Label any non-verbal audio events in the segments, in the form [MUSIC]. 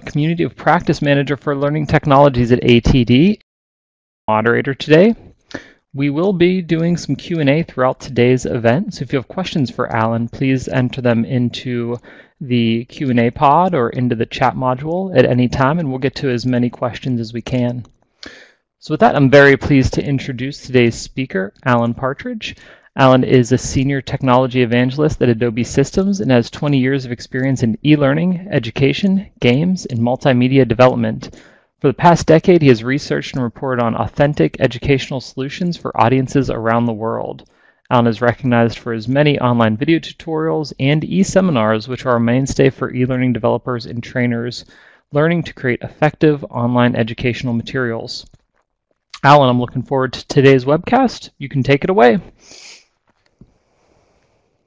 Community of Practice Manager for Learning Technologies at ATD, moderator today. We will be doing some Q&A throughout today's event, so if you have questions for Allen, please enter them into the Q&A pod or into the chat module at any time, and we'll get to as many questions as we can. So with that, I'm very pleased to introduce today's speaker, Allen Partridge. Allen is a senior technology evangelist at Adobe Systems and has 20 years of experience in e-learning, education, games, and multimedia development. For the past decade, he has researched and reported on authentic educational solutions for audiences around the world. Allen is recognized for his many online video tutorials and e-seminars, which are a mainstay for e-learning developers and trainers learning to create effective online educational materials. Allen, I'm looking forward to today's webcast. You can take it away.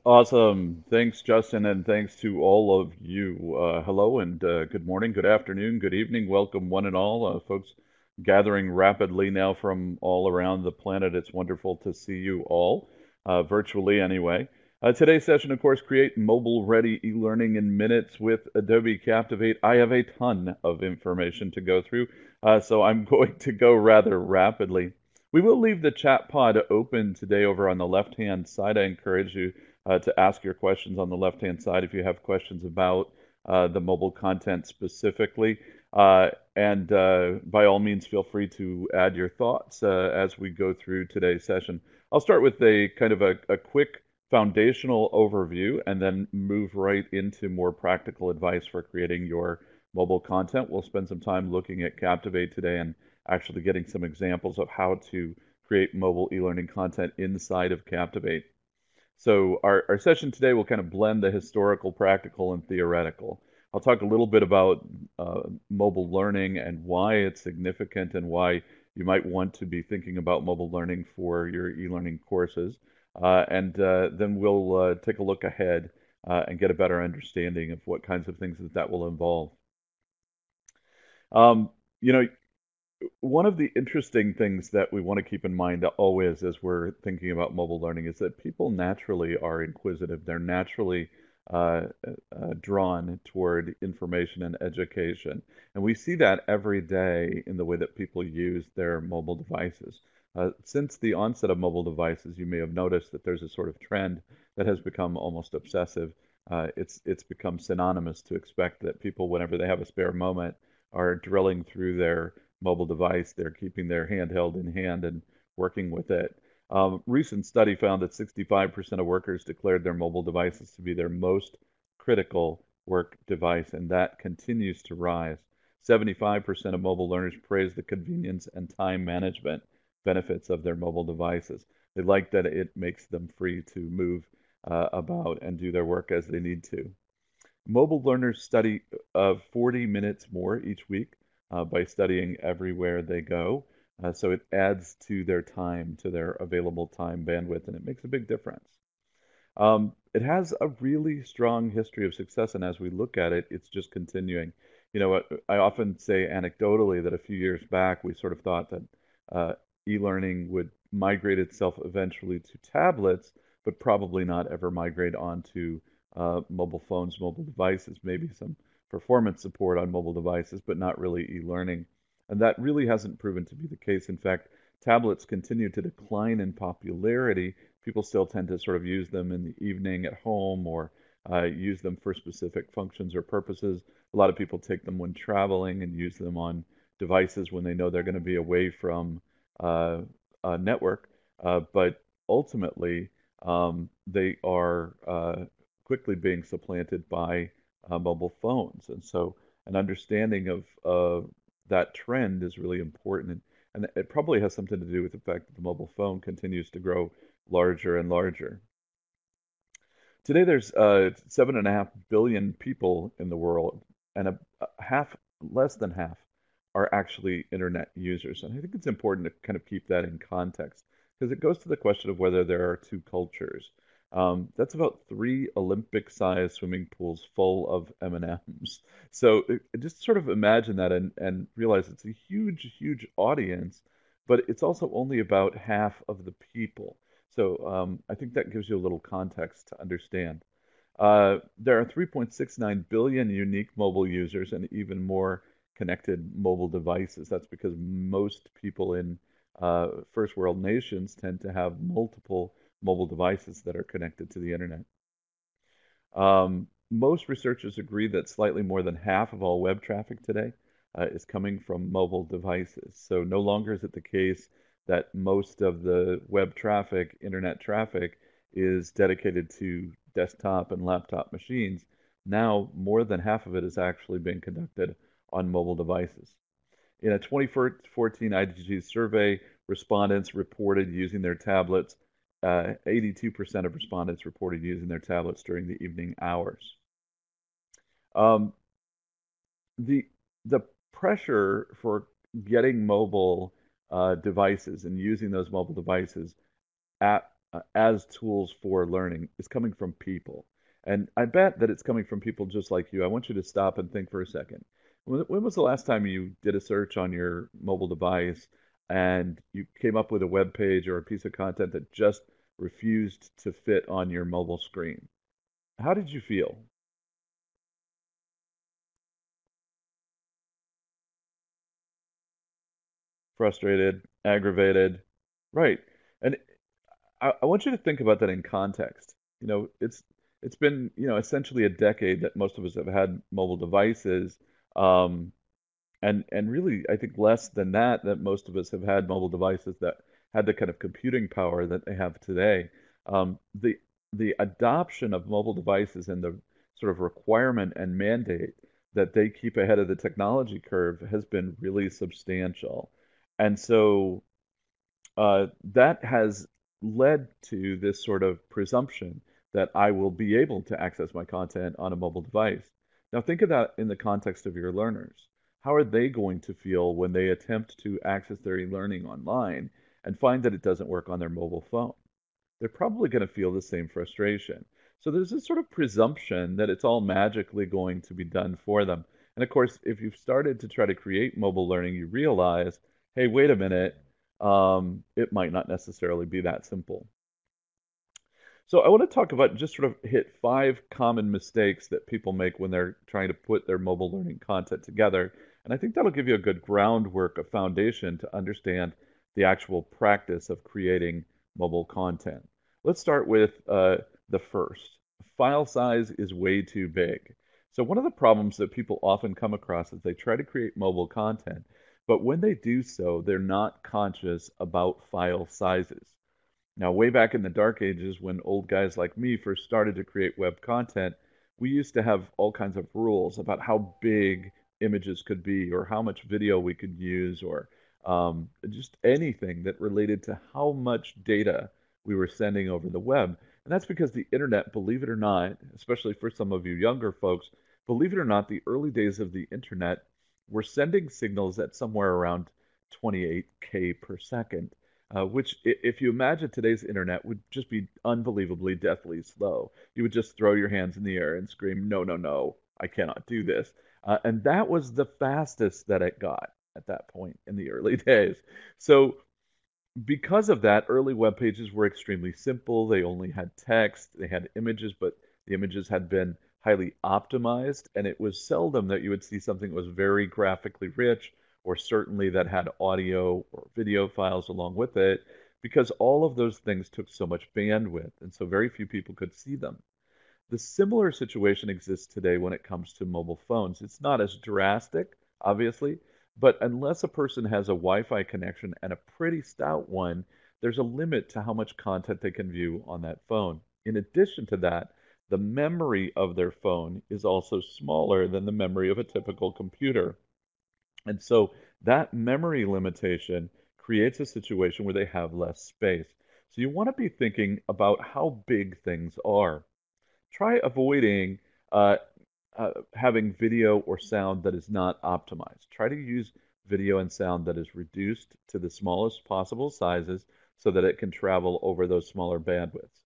Awesome. Thanks, Justin, and thanks to all of you. Uh, hello and uh, good morning, good afternoon, good evening. Welcome, one and all. Uh, folks gathering rapidly now from all around the planet. It's wonderful to see you all, uh, virtually anyway. Uh, today's session, of course, create mobile ready e learning in minutes with Adobe Captivate. I have a ton of information to go through, uh, so I'm [LAUGHS] going to go rather rapidly. We will leave the chat pod open today over on the left hand side. I encourage you uh, to ask your questions on the left-hand side if you have questions about uh, the mobile content specifically. Uh, and uh, by all means, feel free to add your thoughts uh, as we go through today's session. I'll start with a kind of a, a quick foundational overview and then move right into more practical advice for creating your mobile content. We'll spend some time looking at Captivate today and actually getting some examples of how to create mobile e-learning content inside of Captivate. So our, our session today will kind of blend the historical, practical, and theoretical. I'll talk a little bit about uh, mobile learning and why it's significant and why you might want to be thinking about mobile learning for your e-learning courses. Uh, and uh, then we'll uh, take a look ahead uh, and get a better understanding of what kinds of things that that will involve. Um, you know, one of the interesting things that we want to keep in mind always as we're thinking about mobile learning is that people naturally are inquisitive. They're naturally uh, uh, drawn toward information and education. And we see that every day in the way that people use their mobile devices. Uh, since the onset of mobile devices, you may have noticed that there's a sort of trend that has become almost obsessive. Uh, it's it's become synonymous to expect that people, whenever they have a spare moment, are drilling through their mobile device. They're keeping their handheld in hand and working with it. Um, recent study found that 65% of workers declared their mobile devices to be their most critical work device, and that continues to rise. 75% of mobile learners praise the convenience and time management benefits of their mobile devices. They like that it makes them free to move uh, about and do their work as they need to. Mobile learners study uh, 40 minutes more each week by studying everywhere they go. Uh, so it adds to their time, to their available time bandwidth, and it makes a big difference. Um, it has a really strong history of success, and as we look at it, it's just continuing. You know, I often say anecdotally that a few years back we sort of thought that uh, e-learning would migrate itself eventually to tablets, but probably not ever migrate onto uh, mobile phones, mobile devices, maybe some performance support on mobile devices, but not really e-learning. And that really hasn't proven to be the case. In fact, tablets continue to decline in popularity. People still tend to sort of use them in the evening at home or uh, use them for specific functions or purposes. A lot of people take them when traveling and use them on devices when they know they're going to be away from uh, a network. Uh, but ultimately, um, they are uh, quickly being supplanted by uh, mobile phones. And so an understanding of uh, that trend is really important. And, and it probably has something to do with the fact that the mobile phone continues to grow larger and larger. Today, there's uh, seven and a half billion people in the world, and a, a half, less than half, are actually internet users. And I think it's important to kind of keep that in context because it goes to the question of whether there are two cultures. Um, that's about three Olympic-sized swimming pools full of M&Ms. [LAUGHS] So it, just sort of imagine that and, and realize it's a huge, huge audience, but it's also only about half of the people. So um, I think that gives you a little context to understand. Uh, there are 3.69 billion unique mobile users and even more connected mobile devices. That's because most people in uh, first world nations tend to have multiple mobile devices that are connected to the internet. Um, most researchers agree that slightly more than half of all web traffic today uh, is coming from mobile devices. So no longer is it the case that most of the web traffic, internet traffic, is dedicated to desktop and laptop machines. Now, more than half of it is actually being conducted on mobile devices. In a 2014 IDG survey, respondents reported using their tablets. Uh, 82% of respondents reported using their tablets during the evening hours. Um, the the pressure for getting mobile uh, devices and using those mobile devices at, uh, as tools for learning is coming from people. And I bet that it's coming from people just like you. I want you to stop and think for a second. When, when was the last time you did a search on your mobile device and you came up with a web page or a piece of content that just refused to fit on your mobile screen? How did you feel? frustrated, aggravated. Right. And I, I want you to think about that in context. You know, it's it's been, you know, essentially a decade that most of us have had mobile devices. Um, and and really I think less than that that most of us have had mobile devices that had the kind of computing power that they have today. Um, the the adoption of mobile devices and the sort of requirement and mandate that they keep ahead of the technology curve has been really substantial. And so uh, that has led to this sort of presumption that I will be able to access my content on a mobile device. Now, think of that in the context of your learners. How are they going to feel when they attempt to access their e learning online and find that it doesn't work on their mobile phone? They're probably going to feel the same frustration. So there's this sort of presumption that it's all magically going to be done for them. And of course, if you've started to try to create mobile learning, you realize hey, wait a minute, um, it might not necessarily be that simple. So I want to talk about just sort of hit five common mistakes that people make when they're trying to put their mobile learning content together. And I think that'll give you a good groundwork, a foundation to understand the actual practice of creating mobile content. Let's start with uh, the first. File size is way too big. So one of the problems that people often come across is they try to create mobile content but when they do so, they're not conscious about file sizes. Now, way back in the dark ages, when old guys like me first started to create web content, we used to have all kinds of rules about how big images could be, or how much video we could use, or um, just anything that related to how much data we were sending over the web. And that's because the internet, believe it or not, especially for some of you younger folks, believe it or not, the early days of the internet we're sending signals at somewhere around 28k per second, uh, which, if you imagine today's internet, would just be unbelievably deathly slow. You would just throw your hands in the air and scream, "No, no, no! I cannot do this." Uh, and that was the fastest that it got at that point in the early [LAUGHS] days. So because of that, early web pages were extremely simple. They only had text, they had images, but the images had been highly optimized, and it was seldom that you would see something that was very graphically rich or certainly that had audio or video files along with it because all of those things took so much bandwidth and so very few people could see them. The similar situation exists today when it comes to mobile phones. It's not as drastic, obviously, but unless a person has a Wi Fi connection and a pretty stout one, there's a limit to how much content they can view on that phone. In addition to that, the memory of their phone is also smaller than the memory of a typical computer. And so that memory limitation creates a situation where they have less space. So you want to be thinking about how big things are. Try avoiding uh, uh, having video or sound that is not optimized. Try to use video and sound that is reduced to the smallest possible sizes so that it can travel over those smaller bandwidths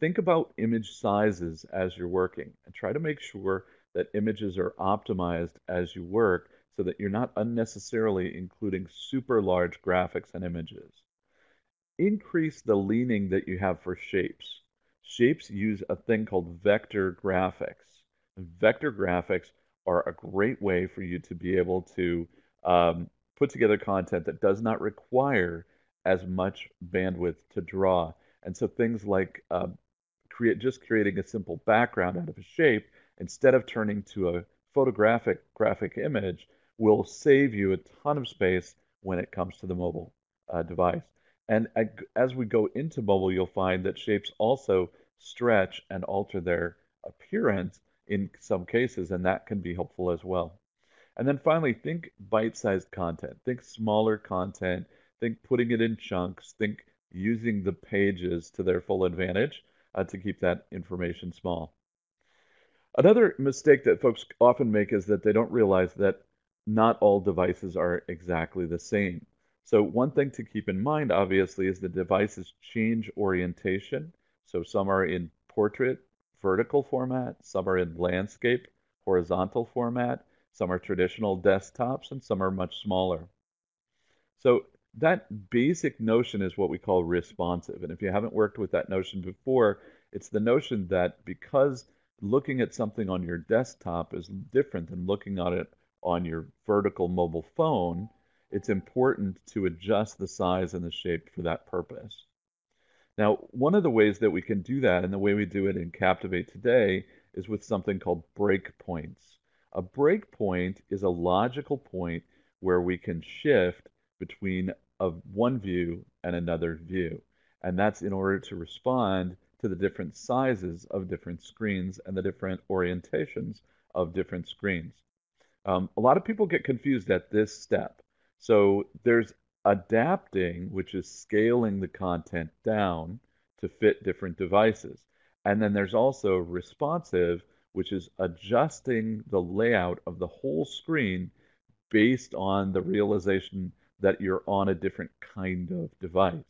think about image sizes as you're working and try to make sure that images are optimized as you work so that you're not unnecessarily including super large graphics and images. Increase the leaning that you have for shapes. Shapes use a thing called vector graphics. Vector graphics are a great way for you to be able to um, put together content that does not require as much bandwidth to draw. And so things like uh, create just creating a simple background out of a shape instead of turning to a photographic graphic image will save you a ton of space when it comes to the mobile uh, device. And as we go into mobile, you'll find that shapes also stretch and alter their appearance in some cases, and that can be helpful as well. And then finally, think bite-sized content. Think smaller content. Think putting it in chunks. Think using the pages to their full advantage uh, to keep that information small. Another mistake that folks often make is that they don't realize that not all devices are exactly the same. So one thing to keep in mind, obviously, is the devices change orientation. So some are in portrait, vertical format, some are in landscape, horizontal format, some are traditional desktops, and some are much smaller. So that basic notion is what we call responsive. And if you haven't worked with that notion before, it's the notion that because looking at something on your desktop is different than looking at it on your vertical mobile phone, it's important to adjust the size and the shape for that purpose. Now, one of the ways that we can do that, and the way we do it in Captivate today, is with something called breakpoints. A breakpoint is a logical point where we can shift between of one view and another view. And that's in order to respond to the different sizes of different screens and the different orientations of different screens. Um, a lot of people get confused at this step. So there's adapting, which is scaling the content down to fit different devices. And then there's also responsive, which is adjusting the layout of the whole screen based on the realization that you're on a different kind of device.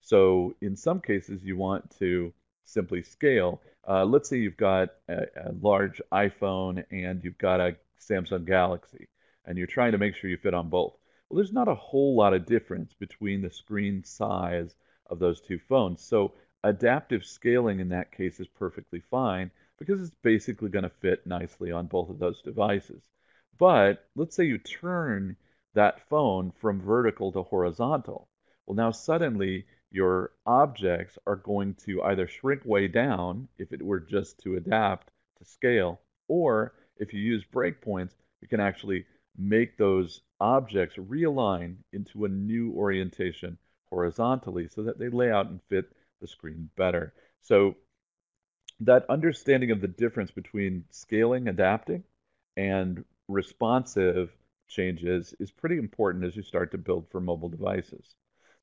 So in some cases, you want to simply scale. Uh, let's say you've got a, a, large iPhone and you've got a Samsung Galaxy, and you're trying to make sure you fit on both. Well, there's not a whole lot of difference between the screen size of those two phones. So adaptive scaling in that case is perfectly fine because it's basically going to fit nicely on both of those devices. But let's say you turn that phone from vertical to horizontal. Well, now suddenly your objects are going to either shrink way down if it were just to adapt to scale, or if you use breakpoints, you can actually make those objects realign into a new orientation horizontally so that they lay out and fit the screen better. So that understanding of the difference between scaling, adapting, and responsive changes is pretty important as you start to build for mobile devices.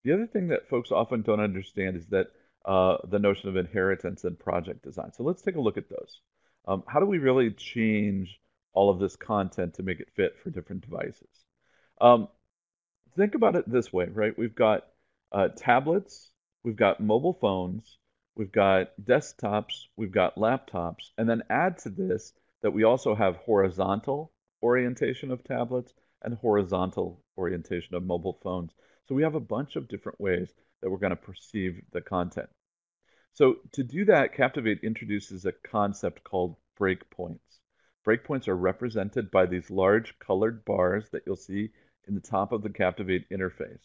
The other thing that folks often don't understand is that uh, the notion of inheritance and project design. So let's take a look at those. Um, how do we really change all of this content to make it fit for different devices? Um, think about it this way, right? We've got uh, tablets, we've got mobile phones, we've got desktops, we've got laptops, and then add to this that we also have horizontal orientation of tablets and horizontal orientation of mobile phones. So we have a bunch of different ways that we're going to perceive the content. So to do that, Captivate introduces a concept called breakpoints. Breakpoints are represented by these large colored bars that you'll see in the top of the Captivate interface.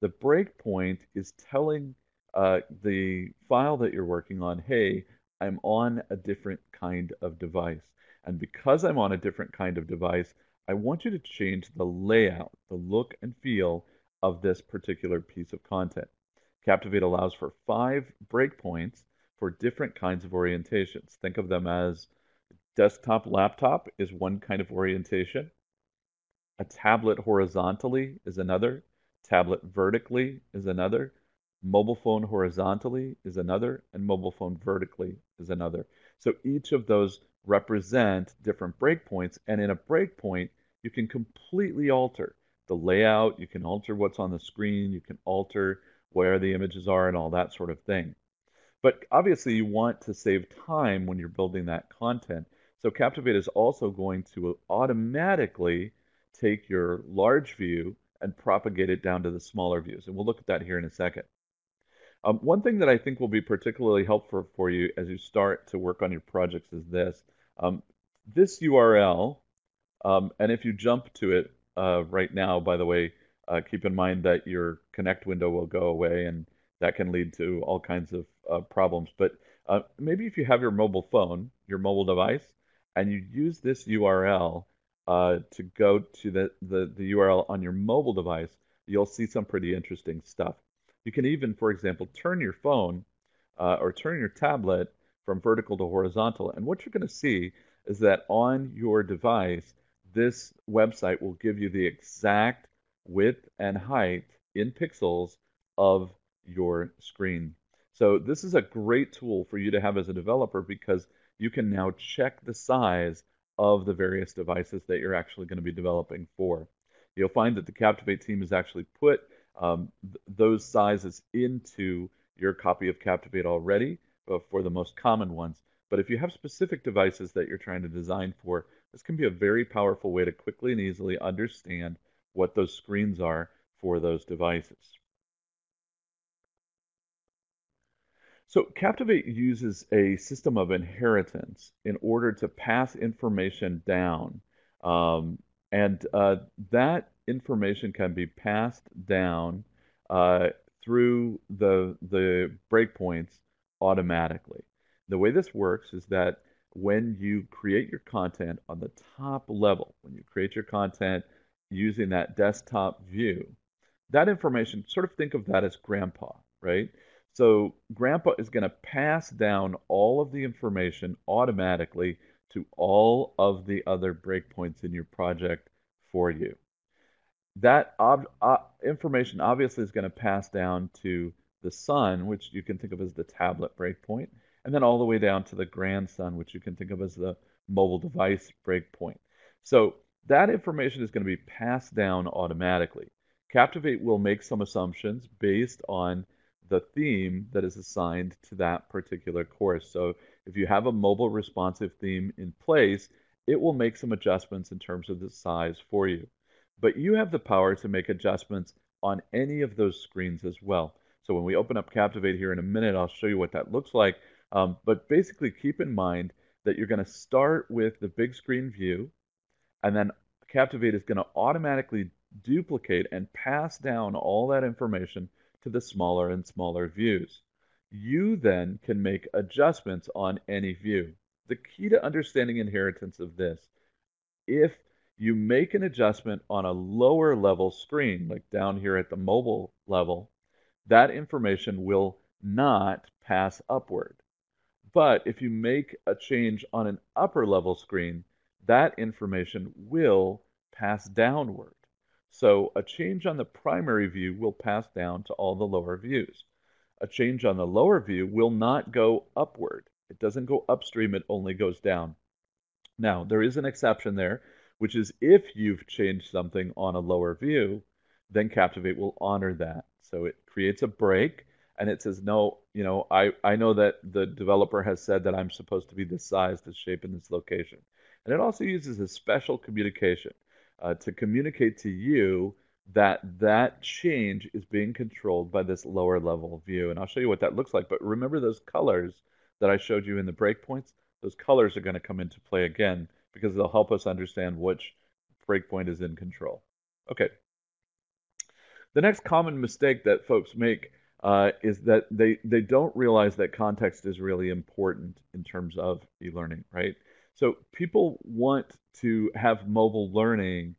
The breakpoint is telling uh, the file that you're working on, hey, I'm on a different kind of device. And because I'm on a different kind of device, I want you to change the layout, the look and feel of this particular piece of content. Captivate allows for five breakpoints for different kinds of orientations. Think of them as desktop laptop is one kind of orientation. A tablet horizontally is another. Tablet vertically is another. Mobile phone horizontally is another. And mobile phone vertically is another. So each of those represent different breakpoints. And in a breakpoint, you can completely alter the layout, you can alter what's on the screen, you can alter where the images are, and all that sort of thing. But obviously, you want to save time when you're building that content. So Captivate is also going to automatically take your large view and propagate it down to the smaller views. And we'll look at that here in a second. Um, one thing that I think will be particularly helpful for you as you start to work on your projects is this. Um, this URL, um, and if you jump to it uh, right now, by the way, uh, keep in mind that your connect window will go away and that can lead to all kinds of uh, problems. But uh, maybe if you have your mobile phone, your mobile device, and you use this URL uh, to go to the, the, the URL on your mobile device, you'll see some pretty interesting stuff. You can even, for example, turn your phone uh, or turn your tablet from vertical to horizontal. And what you're going to see is that on your device, this website will give you the exact width and height in pixels of your screen. So this is a great tool for you to have as a developer because you can now check the size of the various devices that you're actually going to be developing for. You'll find that the Captivate team has actually put um, th those sizes into your copy of Captivate already uh, for the most common ones. But if you have specific devices that you're trying to design for, this can be a very powerful way to quickly and easily understand what those screens are for those devices. So Captivate uses a system of inheritance in order to pass information down. Um, and uh, that information can be passed down uh, through the, the breakpoints automatically. The way this works is that when you create your content on the top level, when you create your content using that desktop view, that information, sort of think of that as grandpa, right? So grandpa is going to pass down all of the information automatically to all of the other breakpoints in your project for you. That ob uh, information obviously is going to pass down to the son, which you can think of as the tablet breakpoint, and then all the way down to the grandson, which you can think of as the mobile device breakpoint. So that information is going to be passed down automatically. Captivate will make some assumptions based on the theme that is assigned to that particular course. So if you have a mobile responsive theme in place, it will make some adjustments in terms of the size for you. But you have the power to make adjustments on any of those screens as well. So when we open up Captivate here in a minute, I'll show you what that looks like. Um, but basically keep in mind that you're going to start with the big screen view, and then Captivate is going to automatically duplicate and pass down all that information to the smaller and smaller views. You then can make adjustments on any view. The key to understanding inheritance of this, if you make an adjustment on a lower level screen, like down here at the mobile level, that information will not pass upward. But if you make a change on an upper level screen, that information will pass downward. So a change on the primary view will pass down to all the lower views. A change on the lower view will not go upward. It doesn't go upstream, it only goes down. Now, there is an exception there, which is if you've changed something on a lower view, then Captivate will honor that. So it creates a break and it says, no, you know, I, I know that the developer has said that I'm supposed to be this size, this shape, and this location. And it also uses a special communication uh, to communicate to you that that change is being controlled by this lower level view. And I'll show you what that looks like. But remember those colors that I showed you in the breakpoints? Those colors are going to come into play again because they'll help us understand which breakpoint is in control. Okay. The next common mistake that folks make uh, is that they, they don't realize that context is really important in terms of e-learning, right? So people want to have mobile learning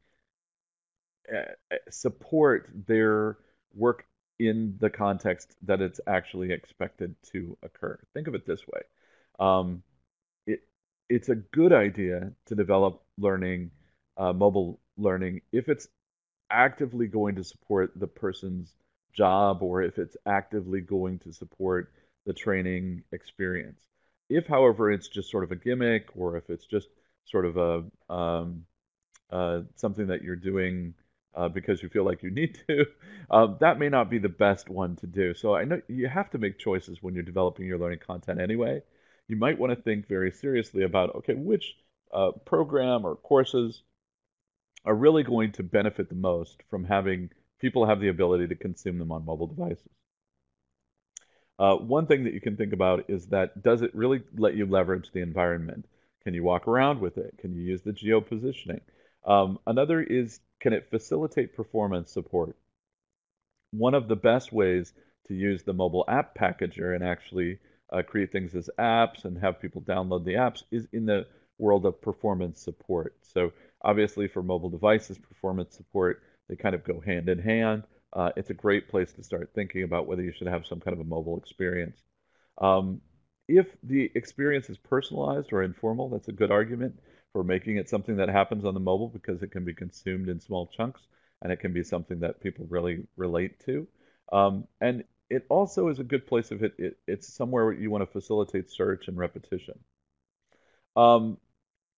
uh, support their work in the context that it's actually expected to occur. Think of it this way. Um, it, it's a good idea to develop learning, uh, mobile learning, if it's actively going to support the person's job or if it's actively going to support the training experience. If, however, it's just sort of a gimmick or if it's just sort of a um, uh, something that you're doing uh, because you feel like you need to, [LAUGHS] um, that may not be the best one to do. So I know you have to make choices when you're developing your learning content anyway. You might want to think very seriously about okay, which uh, program or courses are really going to benefit the most from having people have the ability to consume them on mobile devices. Uh, one thing that you can think about is that does it really let you leverage the environment? Can you walk around with it? Can you use the geo positioning? Um, another is can it facilitate performance support? One of the best ways to use the mobile app packager and actually uh, create things as apps and have people download the apps is in the world of performance support. So obviously for mobile devices, performance support, they kind of go hand in hand. Uh, it's a great place to start thinking about whether you should have some kind of a mobile experience. Um, if the experience is personalized or informal, that's a good argument for making it something that happens on the mobile because it can be consumed in small chunks and it can be something that people really relate to. Um, and it also is a good place if it, it, it's somewhere where you want to facilitate search and repetition. Um,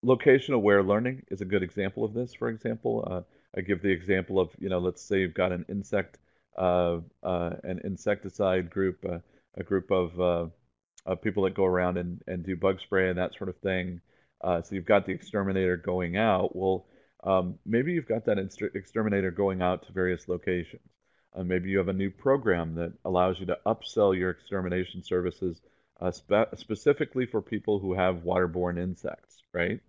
location aware learning is a good example of this. For example, uh, I give the example of you know let's say you've got an insect uh, uh, an insecticide group, uh, a group of uh, people that go around and, and do bug spray and that sort of thing. Uh, so you've got the exterminator going out. Well, um, maybe you've got that exterminator going out to various locations. Uh, maybe you have a new program that allows you to upsell your extermination services spe- specifically for people who have waterborne insects, right?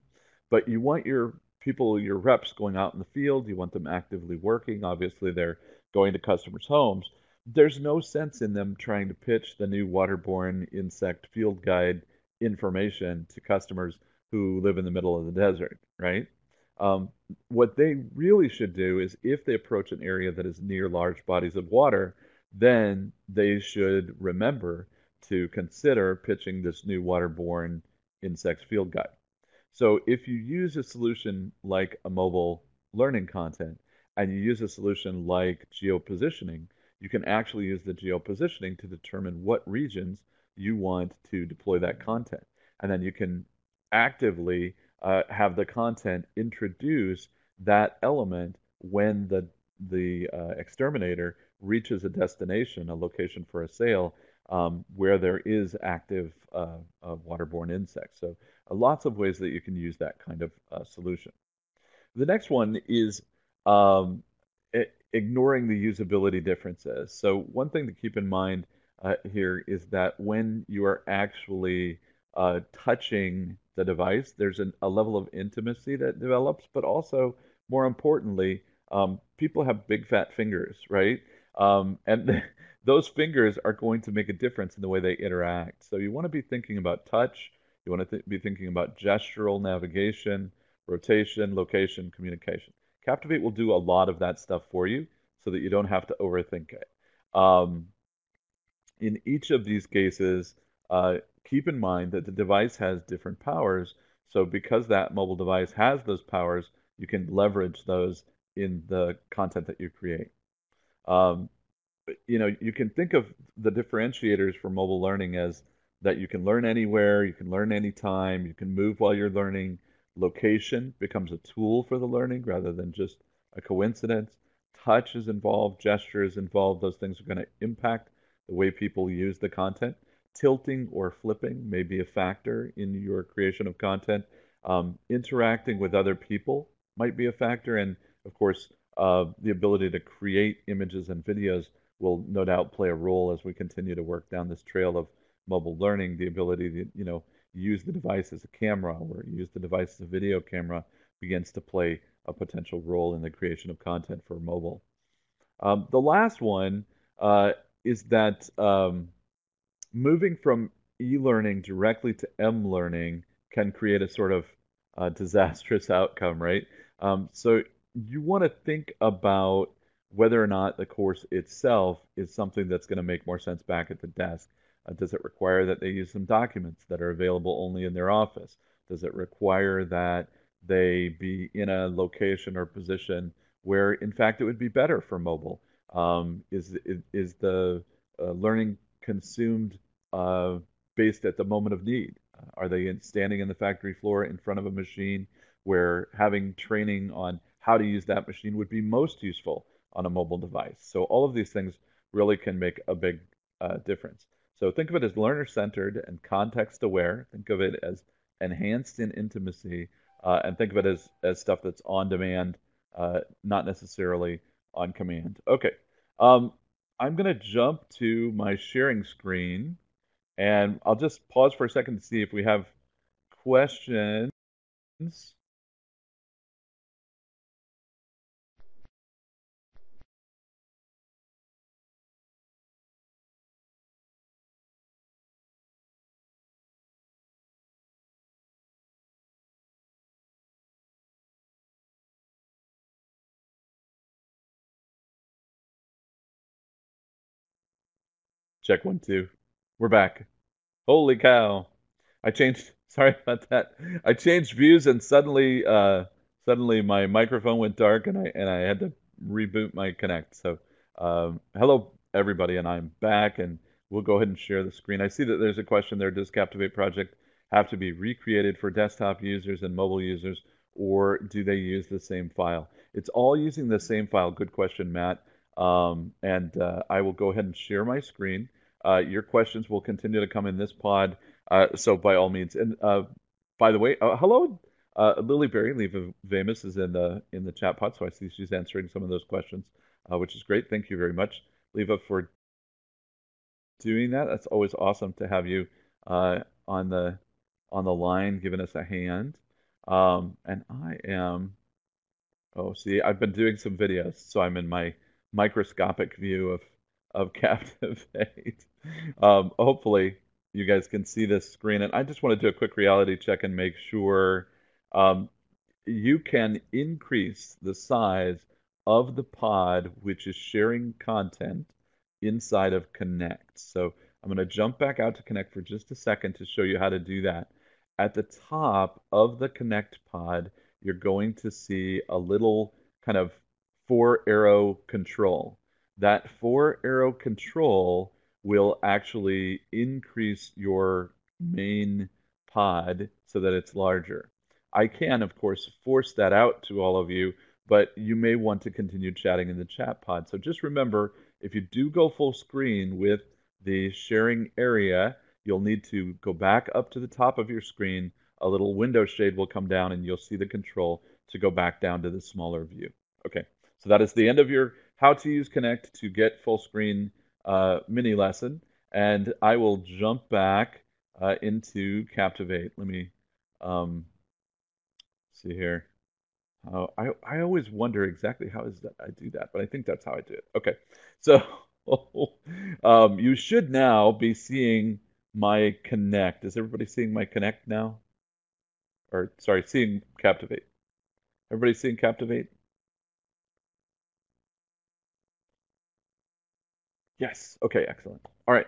But you want your people, your reps going out in the field, you want them actively working. Obviously, they're going to customers' homes. There's no sense in them trying to pitch the new waterborne insect field guide information to customers who live in the middle of the desert, right? Um, what they really should do is if they approach an area that is near large bodies of water, then they should remember to consider pitching this new waterborne insects field guide. So if you use a solution like a mobile learning content and you use a solution like geopositioning, you can actually use the geopositioning to determine what regions you want to deploy that content. And then you can actively uh, have the content introduce that element when the the uh, exterminator reaches a destination, a location for a sale, um, where there is active uh, uh waterborne insects. So lots of ways that you can use that kind of uh, solution. The next one is um, ignoring the usability differences. So one thing to keep in mind here is that when you are actually touching the device. There's an, a level of intimacy that develops, but also, more importantly, um, people have big fat fingers, right? Um, and [LAUGHS] those fingers are going to make a difference in the way they interact. So you want to be thinking about touch. You want to th- be thinking about gestural navigation, rotation, location, communication. Captivate will do a lot of that stuff for you so that you don't have to overthink it. Um, in each of these cases, uh, keep in mind that the device has different powers. So because that mobile device has those powers, you can leverage those in the content that you create. Um, you know, you can think of the differentiators for mobile learning as that you can learn anywhere, you can learn anytime, you can move while you're learning. Location becomes a tool for the learning rather than just a coincidence. Touch is involved, gesture is involved. Those things are going to impact the way people use the content tilting or flipping may be a factor in your creation of content. Um, interacting with other people might be a factor. And of course, uh, the ability to create images and videos will no doubt play a role as we continue to work down this trail of mobile learning. The ability to, you know, use the device as a camera or use the device as a video camera begins to play a potential role in the creation of content for mobile. Um, the last one uh, is that um, moving from e-learning directly to m-learning can create a sort of uh, disastrous [LAUGHS] outcome, right? Um, so you want to think about whether or not the course itself is something that's going to make more sense back at the desk. Uh, does it require that they use some documents that are available only in their office? Does it require that they be in a location or position where, in fact, it would be better for mobile? Um, is, is, the uh, learning consumed uh, based at the moment of need? Are they in, standing in the factory floor in front of a machine where having training on how to use that machine would be most useful on a mobile device? So all of these things really can make a big uh, difference. So think of it as learner centered and context aware. Think of it as enhanced in intimacy, uh, and think of it as, as stuff that's on demand, uh, not necessarily on command. Okay. Um, I'm going to jump to my sharing screen and I'll just pause for a second to see if we have questions. Check one, two. We're back. Holy cow. I changed, [LAUGHS] sorry about that. I changed views and suddenly, uh, suddenly my microphone went dark and I, and I had to reboot my Connect. So, um, hello everybody, and I'm back and we'll go ahead and share the screen. I see that there's a question there. Does Captivate Project have to be recreated for desktop users and mobile users, or do they use the same file? It's all using the same file. Good question, Matt. Um, and uh, I will go ahead and share my screen. Uh, your questions will continue to come in this pod. Uh, so by all means, and uh, by the way, uh, hello, uh, Lily Berry, Lieve Weymeis is in the in the chat pod, so I see she's answering some of those questions, uh, which is great. Thank you very much, Leva, for doing that. That's always awesome to have you on the on the line, giving us a hand. Um, and I am, oh, see, I've been doing some videos, so I'm in my microscopic view of of [LAUGHS] Captivate. Um, hopefully, you guys can see this screen. And I just want to do a quick reality check and make sure um, you can increase the size of the pod, which is sharing content inside of Connect. So I'm going to jump back out to Connect for just a second to show you how to do that. At the top of the Connect pod, you're going to see a little kind of four arrow control that four arrow control will actually increase your main pod so that it's larger. I can, of course, force that out to all of you, but you may want to continue chatting in the chat pod. So just remember, if you do go full screen with the sharing area, you'll need to go back up to the top of your screen. A little window shade will come down and you'll see the control to go back down to the smaller view. Okay, so that is the end of your how to use Connect to get full screen uh, mini lesson. And I will jump back uh, into Captivate. Let me um, see here. Uh, I, I always wonder exactly how is that I do that, but I think that's how I do it. Okay, so [LAUGHS] um, you should now be seeing my Connect. Is everybody seeing my Connect now? Or sorry, seeing Captivate. Everybody seeing Captivate? Yes. Okay, excellent. All right.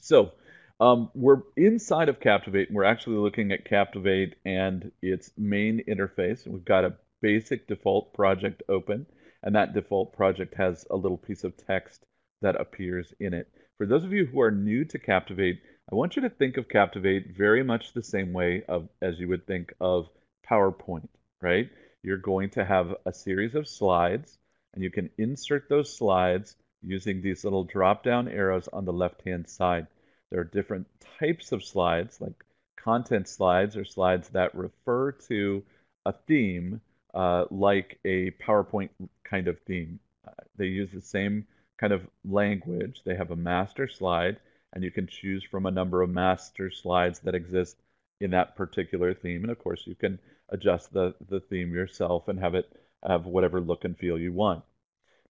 So um, we're inside of Captivate, and we're actually looking at Captivate and its main interface. We've got a basic default project open, and that default project has a little piece of text that appears in it. For those of you who are new to Captivate, I want you to think of Captivate very much the same way of, as you would think of PowerPoint, right? You're going to have a series of slides, and you can insert those slides using these little drop down arrows on the left hand side. There are different types of slides, like content slides or slides that refer to a theme, uh, like a PowerPoint kind of theme. Uh, they use the same kind of language. They have a master slide, and you can choose from a number of master slides that exist in that particular theme. And of course, you can adjust the, the theme yourself and have it have whatever look and feel you want.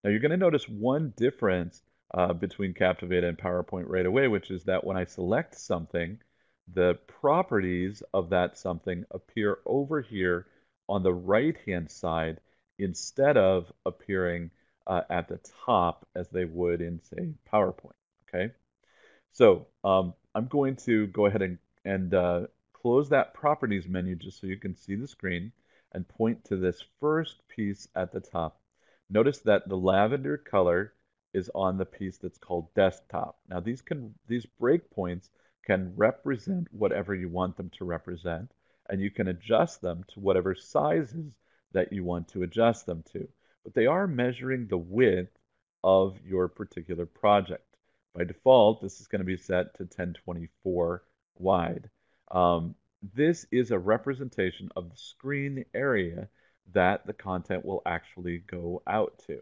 Now you're going to notice one difference uh, between Captivate and PowerPoint right away, which is that when I select something, the properties of that something appear over here on the right-hand side instead of appearing uh, at the top as they would in, say, PowerPoint, okay? So um, I'm going to go ahead and, and uh, close that Properties menu just so you can see the screen and point to this first piece at the top. Notice that the lavender color is on the piece that's called desktop. Now these can these breakpoints can represent whatever you want them to represent, and you can adjust them to whatever sizes that you want to adjust them to. But they are measuring the width of your particular project. By default, this is going to be set to 1024 wide. Um, this is a representation of the screen area that the content will actually go out to.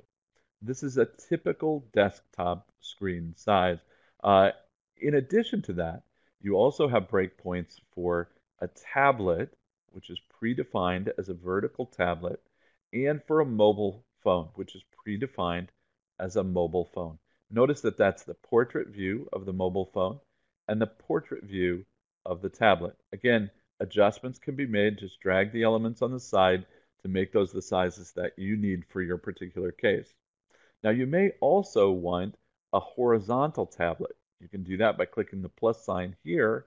this is a typical desktop screen size. Uh, in addition to that, you also have breakpoints for a tablet, which is predefined as a vertical tablet, and for a mobile phone, which is predefined as a mobile phone. Notice that that's the portrait view of the mobile phone and the portrait view of the tablet. Again, adjustments can be made. Just drag the elements on the side to make those the sizes that you need for your particular case. Now you may also want a horizontal tablet. You can do that by clicking the plus sign here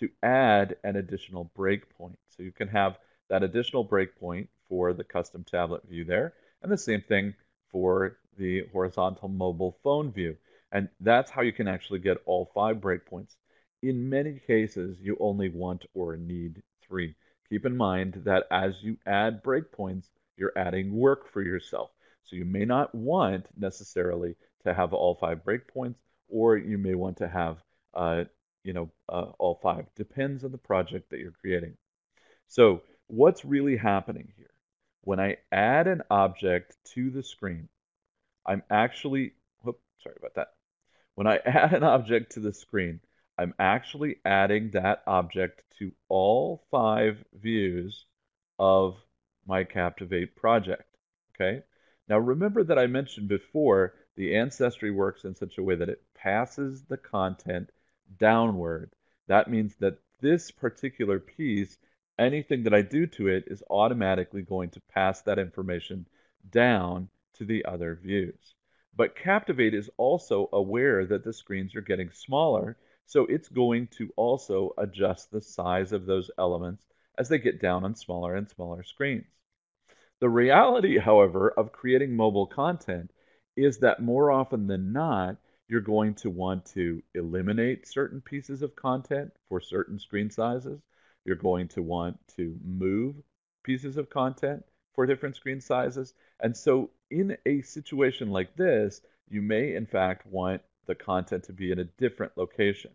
to add an additional breakpoint. So you can have that additional breakpoint for the custom tablet view there, and the same thing for the horizontal mobile phone view. And that's how you can actually get all five breakpoints. In many cases, you only want or need three. Keep in mind that as you add breakpoints, you're adding work for yourself. So you may not want necessarily to have all five breakpoints, or you may want to have, uh, you know, uh, all five. Depends on the project that you're creating. So what's really happening here? When I add an object to the screen, I'm actually, whoop, sorry about that. When I [LAUGHS] add an object to the screen, I'm actually adding that object to all five views of my Captivate project. Okay. Now remember that I mentioned before the ancestry works in such a way that it passes the content downward. That means that this particular piece, anything that I do to it is automatically going to pass that information down to the other views. But Captivate is also aware that the screens are getting smaller, so it's going to also adjust the size of those elements as they get down on smaller and smaller screens. The reality, however, of creating mobile content is that more often than not, you're going to want to eliminate certain pieces of content for certain screen sizes. You're going to want to move pieces of content for different screen sizes. And so in a situation like this, you may in fact want the content to be in a different location.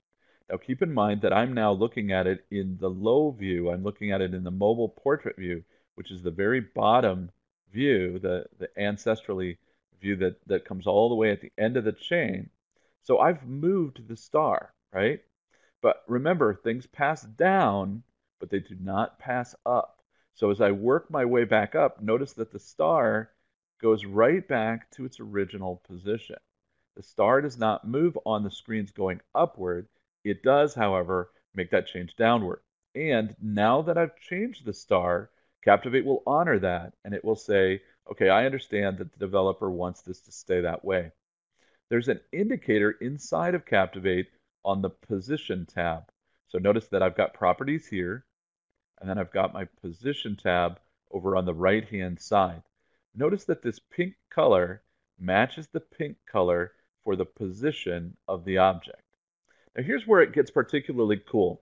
Now keep in mind that I'm now looking at it in the low view. I'm looking at it in the mobile portrait view, which is the very bottom view, the, the ancestrally view that, that comes all the way at the end of the chain. So I've moved the star, right? But remember, things pass down, but they do not pass up. So as I work my way back up, notice that the star goes right back to its original position. The star does not move on the screens going upward. It does, however, make that change downward. And now that I've changed the star, Captivate will honor that and it will say, okay, I understand that the developer wants this to stay that way. There's an indicator inside of Captivate on the Position tab. So notice that I've got properties here, and then I've got my Position tab over on the right-hand side. Notice that this pink color matches the pink color for the position of the object. Now here's where it gets particularly cool.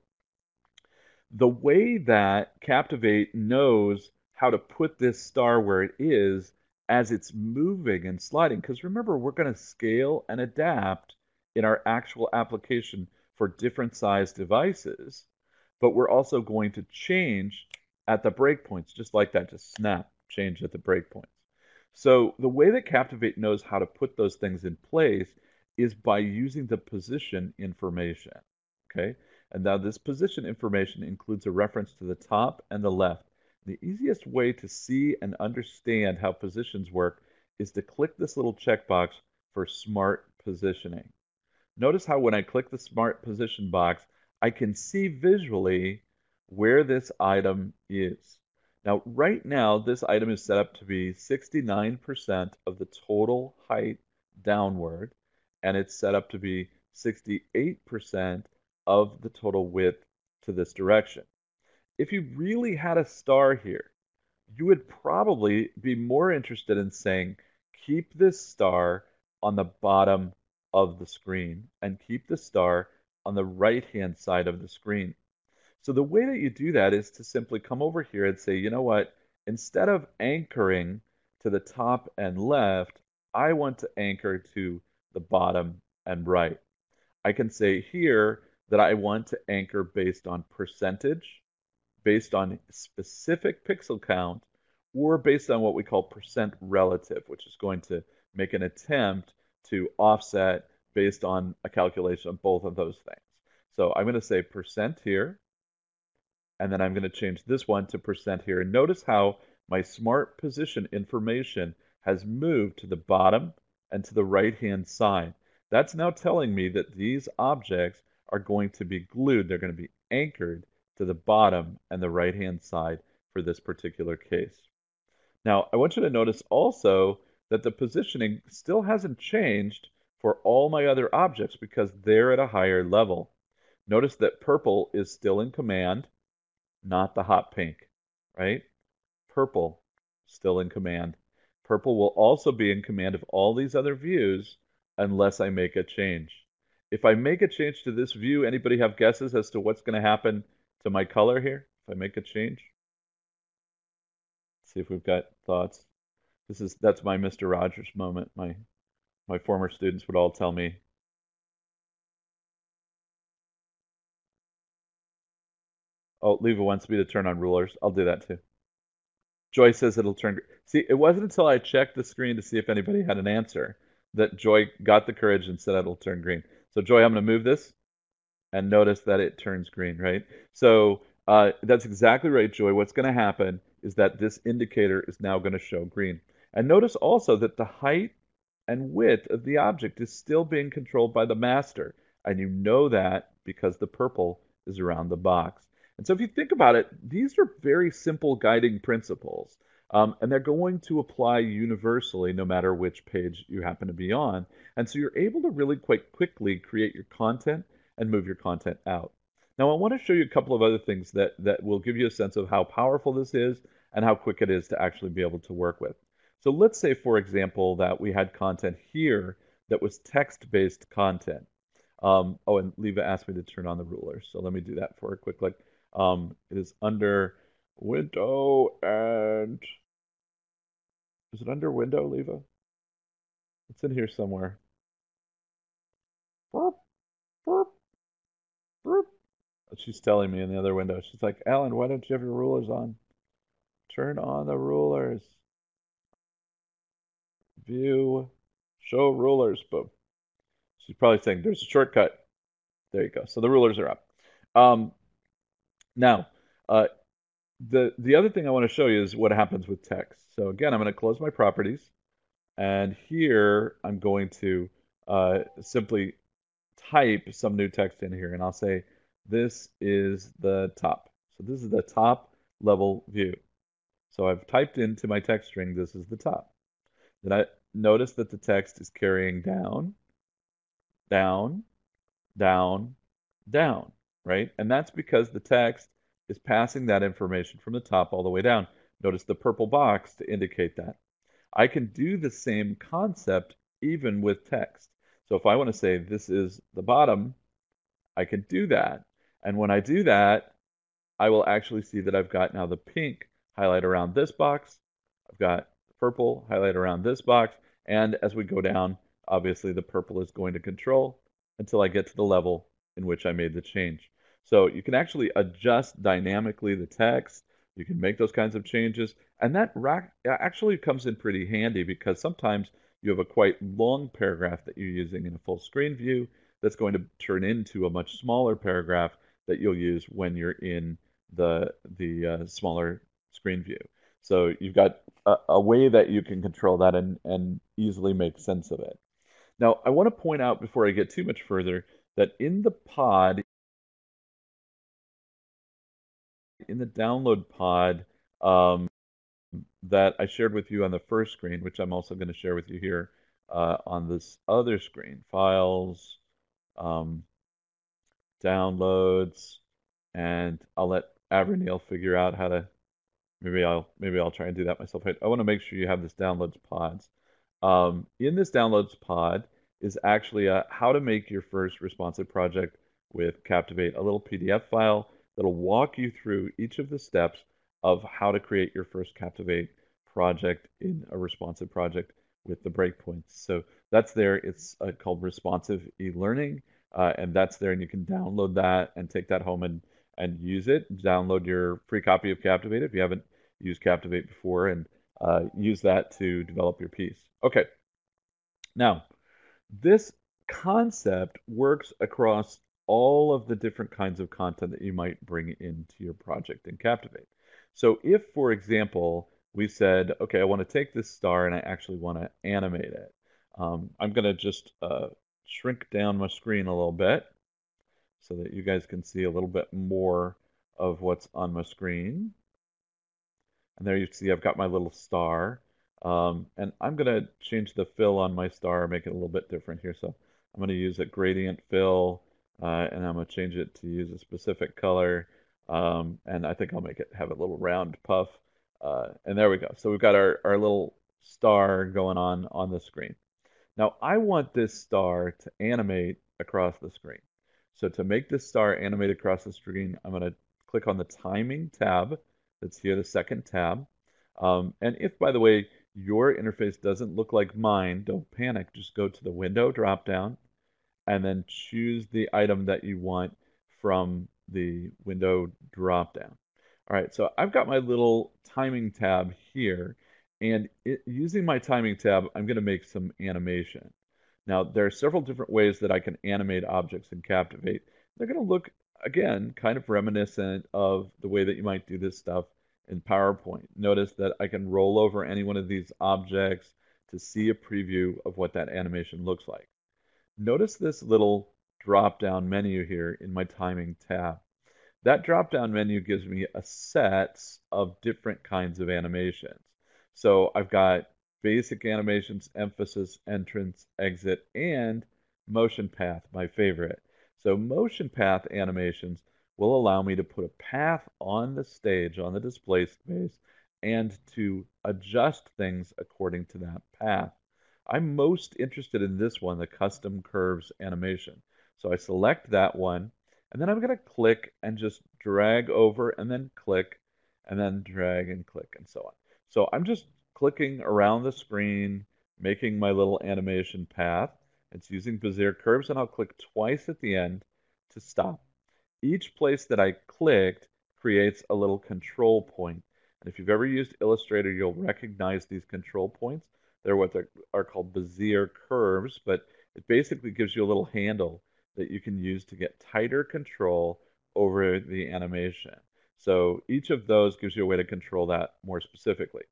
The way that Captivate knows how to put this star where it is as it's moving and sliding, because remember, we're going to scale and adapt in our actual application for different size devices, but we're also going to change at the breakpoints, just like that, just snap, change at the breakpoints. So the way that Captivate knows how to put those things in place is by using the position information. Okay, and now this position information includes a reference to the top and the left. The easiest way to see and understand how positions work is to click this little checkbox for smart positioning. Notice how when I click the smart position box, I can see visually where this item is. Now, right now, this item is set up to be 69% of the total height downward, and it's set up to be 68% of the total width to this direction. If you really had a star here, you would probably be more interested in saying, keep this star on the bottom of the screen and keep the star on the right-hand side of the screen. So the way that you do that is to simply come over here and say, you know what, instead of anchoring to the top and left, I want to anchor to the bottom and right. I can say here that I want to anchor based on percentage, based on specific pixel count, or based on what we call percent relative, which is going to make an attempt to offset based on a calculation of both of those things. So I'm going to say percent here, and then I'm going to change this one to percent here. And notice how my smart position information has moved to the bottom and to the right-hand side. That's now telling me that these objects are going to be glued. They're going to be anchored to the bottom and the right-hand side for this particular case. Now, I want you to notice also that the positioning still hasn't changed for all my other objects because they're at a higher level. Notice that purple is still in command, not the hot pink, right? Purple still in command. Purple will also be in command of all these other views unless I make a change. If I make a change to this view, anybody have guesses as to what's going to happen to my color here if I make a change? Let's see if we've got thoughts. This is that's my Mr. Rogers moment. My my former students would all tell me. Oh, Lieve wants me to turn on rulers. I'll do that too. Joy says it'll turn. Green. See, it wasn't until I checked the screen to see if anybody had an answer that Joy got the courage and said it'll turn green. So Joy, I'm going to move this and notice that it turns green, right? So uh, that's exactly right, Joy. What's going to happen is that this indicator is now going to show green. And notice also that the height and width of the object is still being controlled by the master. And you know that because the purple is around the box. And so if you think about it, these are very simple guiding principles. Um, and they're going to apply universally no matter which page you happen to be on. And so you're able to really quite quickly create your content and move your content out. Now I want to show you a couple of other things that, that will give you a sense of how powerful this is and how quick it is to actually be able to work with. So let's say, for example, that we had content here that was text-based content. Um, oh, and Lieve asked me to turn on the ruler, so let me do that for a quick look. Um, it is under window and is it under window, Lieve? It's in here somewhere. She's telling me in the other window. She's like, Allen, why don't you have your rulers on? Turn on the rulers. View, show rulers. Boom. She's probably saying there's a shortcut. There you go. So the rulers are up. Um, now, uh, the the other thing I want to show you is what happens with text. So again, I'm going to close my properties, and here I'm going to uh, simply type some new text in here, and I'll say this is the top. So this is the top level view. So I've typed into my text string, this is the top. Then I notice that the text is carrying down, down, down, down, right? And that's because the text is passing that information from the top all the way down. Notice the purple box to indicate that. I can do the same concept even with text. So if I want to say this is the bottom, I can do that. And when I do that, I will actually see that I've got now the pink highlight around this box. I've got purple highlight around this box. And as we go down, obviously the purple is going to control until I get to the level in which I made the change. So you can actually adjust dynamically the text. You can make those kinds of changes. And that actually comes in pretty handy because sometimes you have a quite long paragraph that you're using in a full screen view that's going to turn into a much smaller paragraph that you'll use when you're in the, the uh, smaller screen view. So you've got a, a, way that you can control that and, and easily make sense of it. Now, I want to point out before I get too much further that in the pod, in the download pod um, that I shared with you on the first screen, which I'm also going to share with you here uh, on this other screen, files, um, downloads, and I'll let Averneil figure out how to. Maybe I'll maybe I'll try and do that myself. I, I want to make sure you have this downloads pods. Um, in this downloads pod is actually a, how to make your first responsive project with Captivate, a little PDF file that'll walk you through each of the steps of how to create your first Captivate project in a responsive project with the breakpoints. So that's there. It's uh, called Responsive e-learning, uh, and that's there, and you can download that and take that home and and use it. Download your free copy of Captivate if you haven't used Captivate before, and uh, use that to develop your piece. Okay, Now, this concept works across all of the different kinds of content that you might bring into your project in Captivate. So if, for example, we said, okay, I want to take this star and I actually want to animate it. Um, I'm going to just uh, shrink down my screen a little bit so that you guys can see a little bit more of what's on my screen. And there you see I've got my little star. Um, and I'm going to change the fill on my star, make it a little bit different here. So I'm going to use a gradient fill, uh, and I'm going to change it to use a specific color. Um, and I think I'll make it have a little round puff. Uh, and there we go. So we've got our, our little star going on on the screen. Now I want this star to animate across the screen. So to make this star animate across the screen, I'm going to click on the timing tab that's here, the second tab. Um, and if, by the way, your interface doesn't look like mine, don't panic. Just go to the window drop down and then choose the item that you want from the window drop down. All right, so I've got my little timing tab here, and it, using my timing tab, I'm going to make some animation. Now, there are several different ways that I can animate objects in Captivate. They're going to look, again, kind of reminiscent of the way that you might do this stuff in PowerPoint. Notice that I can roll over any one of these objects to see a preview of what that animation looks like. Notice this little drop-down menu here in my timing tab. That drop-down menu gives me a set of different kinds of animations. So I've got basic animations, emphasis, entrance, exit, and motion path, my favorite. So motion path animations will allow me to put a path on the stage, on the display space, and to adjust things according to that path. I'm most interested in this one, the custom curves animation. So I select that one, and then I'm going to click and just drag over and then click and then drag and click and so on. So I'm just clicking around the screen, making my little animation path. It's using Bezier curves, and I'll click twice at the end to stop. Each place that I clicked creates a little control point. And if you've ever used Illustrator, you'll recognize these control points. They're what are called Bezier curves, but it basically gives you a little handle that you can use to get tighter control over the animation. So each of those gives you a way to control that more specifically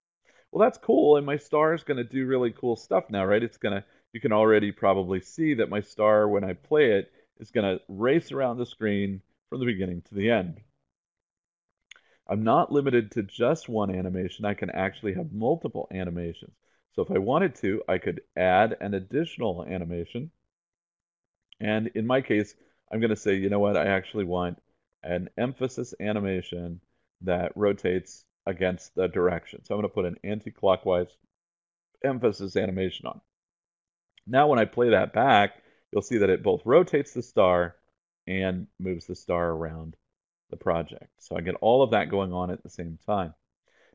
well, that's cool. And my star is going to do really cool stuff now, right? It's going to, you can already probably see that my star, when I play it, is going to race around the screen from the beginning to the end. I'm not limited to just one animation. I can actually have multiple animations. So if I wanted to, I could add an additional animation. And in my case, I'm going to say, you know what, I actually want an emphasis animation that rotates against the direction. So I'm going to put an anti-clockwise emphasis animation on. Now when I play that back, you'll see that it both rotates the star and moves the star around the project. So I get all of that going on at the same time.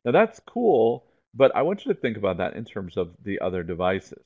Now that's cool, but I want you to think about that in terms of the other devices.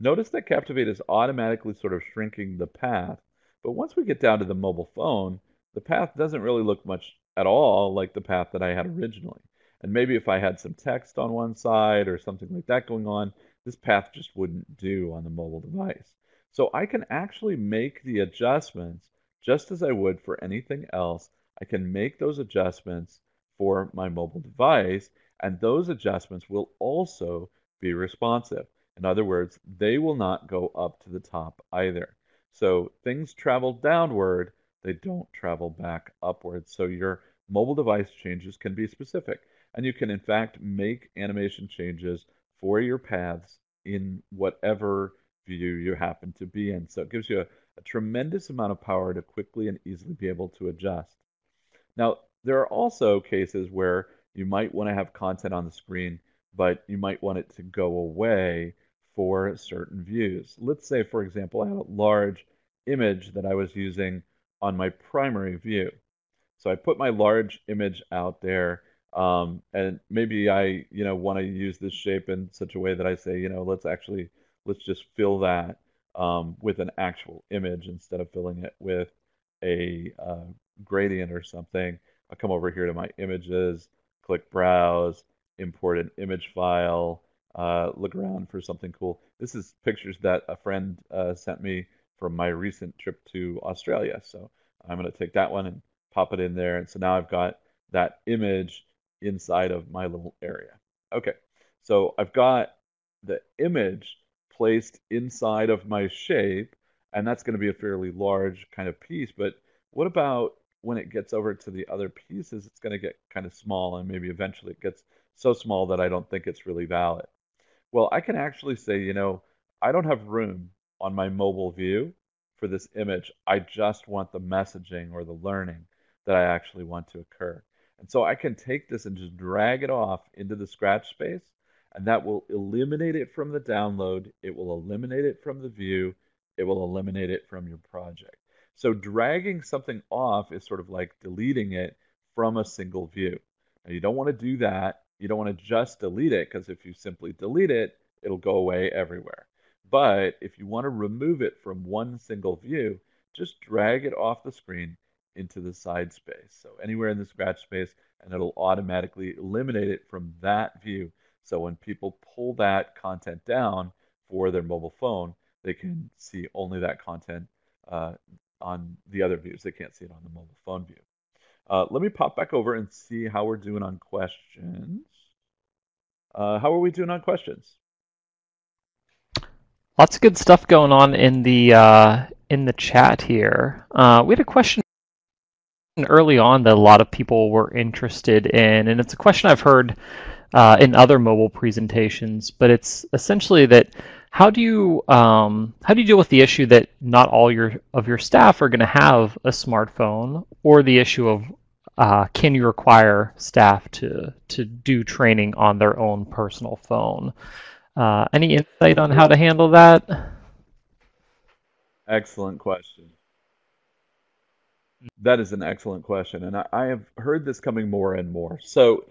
Notice that Captivate is automatically sort of shrinking the path, but once we get down to the mobile phone, the path doesn't really look much at all like the path that I had originally. And maybe if I had some text on one side or something like that going on, this path just wouldn't do on the mobile device. So I can actually make the adjustments just as I would for anything else. I can make those adjustments for my mobile device, and those adjustments will also be responsive. In other words, they will not go up to the top either. So things travel downward, they don't travel back upward. So your mobile device changes can be specific. And you can, in fact, make animation changes for your paths in whatever view you happen to be in. So it gives you a, a tremendous amount of power to quickly and easily be able to adjust. Now, there are also cases where you might want to have content on the screen, but you might want it to go away for certain views. Let's say, for example, I had a large image that I was using on my primary view. So I put my large image out there um, and maybe I, you know, want to use this shape in such a way that I say, you know, let's actually, let's just fill that um, with an actual image instead of filling it with a uh, gradient or something. I'll come over here to my images, click browse, import an image file. uh, look around for something cool. This is pictures that a friend uh, sent me from my recent trip to Australia. So I'm going to take that one and pop it in there. And so now I've got that image inside of my little area. Okay, so I've got the image placed inside of my shape, and that's going to be a fairly large kind of piece. But what about when it gets over to the other pieces, it's going to get kind of small, and maybe eventually it gets so small that I don't think it's really valid. Well, I can actually say, you know, I don't have room on my mobile view for this image. I just want the messaging or the learning that I actually want to occur. And so I can take this and just drag it off into the scratch space, and that will eliminate it from the download. It will eliminate it from the view. It will eliminate it from your project. So dragging something off is sort of like deleting it from a single view. Now you don't want to do that. You don't want to just delete it because if you simply delete it, it'll go away everywhere. But if you want to remove it from one single view, just drag it off the screen into the side space. So anywhere in the scratch space, and it'll automatically eliminate it from that view. So when people pull that content down for their mobile phone, they can see only that content uh, on the other views. They can't see it on the mobile phone view. Uh, let me pop back over and see how we're doing on questions. Uh, how are we doing on questions? Lots of good stuff going on in the uh, in the chat here. Uh, we had a question early on that a lot of people were interested in, and it's a question I've heard uh, in other mobile presentations. But it's essentially that how do you um, how do you deal with the issue that not all your of your staff are going to have a smartphone, or the issue of uh, can you require staff to to do training on their own personal phone? Uh, any insight on how to handle that? Excellent question. That is an excellent question, and I, I have heard this coming more and more. So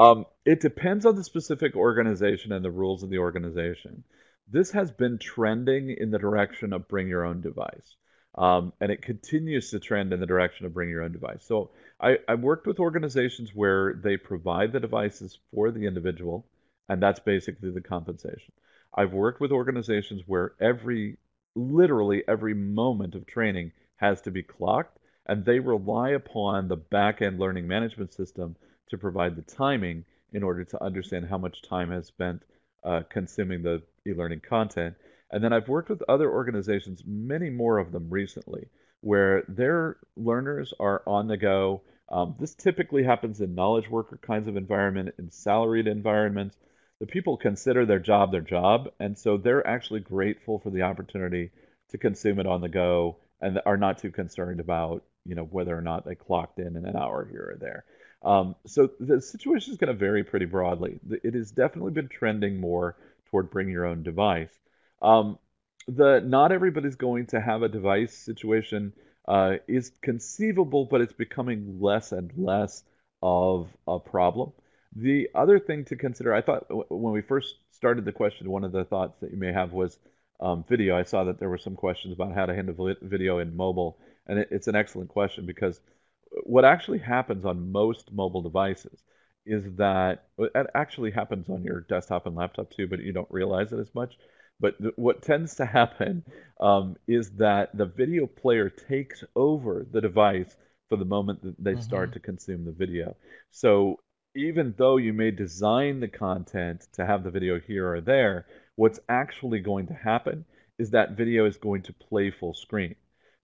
um, it depends on the specific organization and the rules of the organization. This has been trending in the direction of bring your own device. Um, and it continues to trend in the direction of bring your own device. So I, I've worked with organizations where they provide the devices for the individual, and that's basically the compensation. I've worked with organizations where every, literally every moment of training has to be clocked, and they rely upon the back end learning management system to provide the timing in order to understand how much time has spent uh, consuming the e-learning content. And then I've worked with other organizations, many more of them recently, where their learners are on the go. Um, this typically happens in knowledge worker kinds of environment, in salaried environments, the people consider their job their job, and so they're actually grateful for the opportunity to consume it on the go and are not too concerned about you know whether or not they clocked in in an hour here or there. Um, so the situation is going to vary pretty broadly. It has definitely been trending more toward bring your own device. Um, the not everybody's going to have a device situation uh, is conceivable, but it's becoming less and less of a problem. The other thing to consider, I thought when we first started the question, one of the thoughts that you may have was um, video. I saw that there were some questions about how to handle video in mobile, and it, it's an excellent question because what actually happens on most mobile devices is that it actually happens on your desktop and laptop too, but you don't realize it as much. But th- what tends to [LAUGHS] happen um, is that the video player takes over the device for the moment that they mm-hmm. start to consume the video. So even though you may design the content to have the video here or there, what's actually going to happen is that video is going to play full screen.